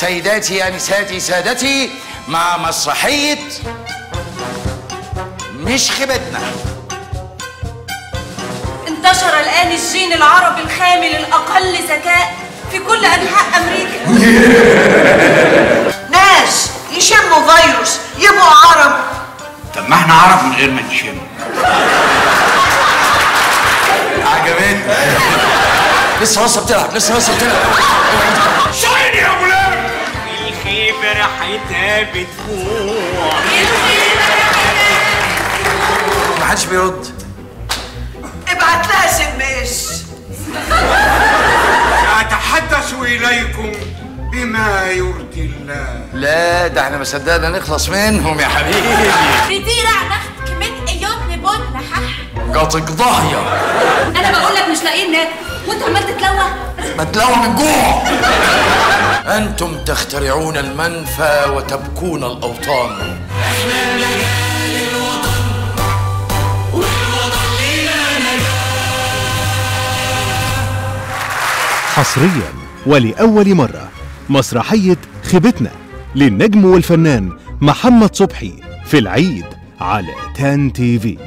سيداتي انساتي سادتي مع مسرحية مش خيبتنا. انتشر الآن الجين العربي الخامل الأقل ذكاء في كل أنحاء أمريكا. ناس يشموا فيروس يبقوا عرب. طب ما إحنا عرب من غير ما نشم عجبتني. لسه لسه بتلعب لسه لسه بتلعب يا ريحتها بتفوح ما حدش بيرد. ابعت لها سمس أتحدث إليكم بما يرضي الله. لا ده إحنا ما صدقنا نخلص منهم يا حبيبي. بتيرع نخت كمية أيام نبون نحح قاطق ضاهية. أنا بقول لك مش لاقيين ناكل. وأنت عمال تتلوى ما تلوى من جوع. أنتم تخترعون المنفى وتبكون الأوطان. حصريا ولأول مرة مسرحية خيبتنا للنجم والفنان محمد صبحي في العيد على تان تي في.